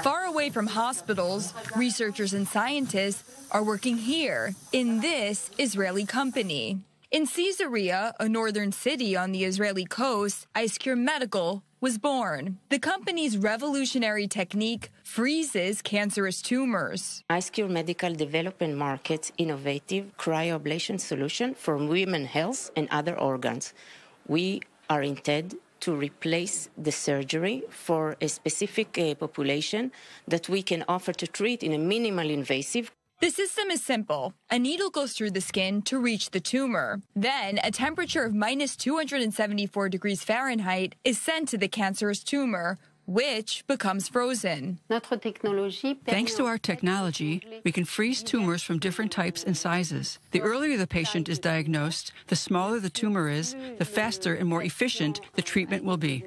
Far away from hospitals, researchers and scientists are working here in this Israeli company. In Caesarea, a northern city on the Israeli coast, IceCure Medical was born. The company's revolutionary technique freezes cancerous tumors. IceCure Medical developed and markets innovative cryoablation solution for women health and other organs. We are intended to replace the surgery for a specific uh, population that we can offer to treat in a minimal invasive the system is simple. A needle goes through the skin to reach the tumor. Then, a temperature of minus 274 degrees Fahrenheit is sent to the cancerous tumor, which becomes frozen. Thanks to our technology, we can freeze tumors from different types and sizes. The earlier the patient is diagnosed, the smaller the tumor is, the faster and more efficient the treatment will be.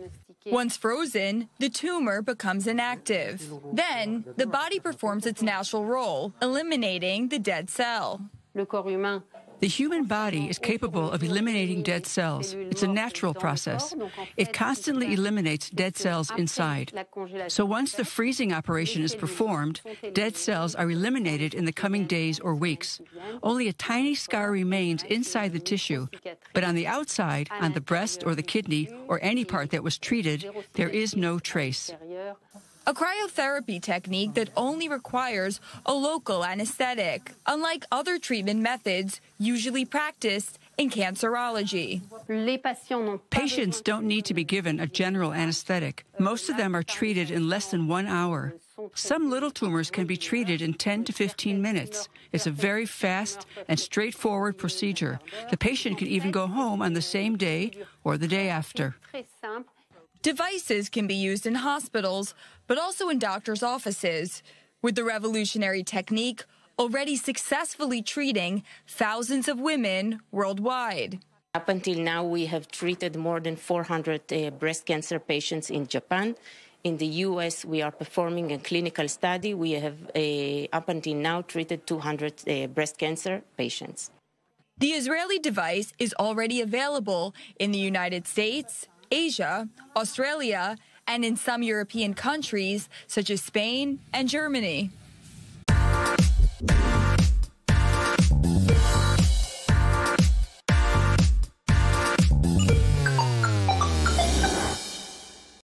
Once frozen, the tumor becomes inactive. Then, the body performs its natural role, eliminating the dead cell. The human body is capable of eliminating dead cells. It's a natural process. It constantly eliminates dead cells inside. So once the freezing operation is performed, dead cells are eliminated in the coming days or weeks. Only a tiny scar remains inside the tissue, but on the outside, on the breast or the kidney or any part that was treated, there is no trace a cryotherapy technique that only requires a local anesthetic, unlike other treatment methods usually practiced in cancerology. Patients don't need to be given a general anesthetic. Most of them are treated in less than one hour. Some little tumors can be treated in 10 to 15 minutes. It's a very fast and straightforward procedure. The patient can even go home on the same day or the day after. Devices can be used in hospitals, but also in doctors' offices, with the revolutionary technique already successfully treating thousands of women worldwide. Up until now, we have treated more than 400 uh, breast cancer patients in Japan. In the US, we are performing a clinical study. We have, uh, up until now, treated 200 uh, breast cancer patients. The Israeli device is already available in the United States, Asia, Australia, and in some European countries such as Spain and Germany.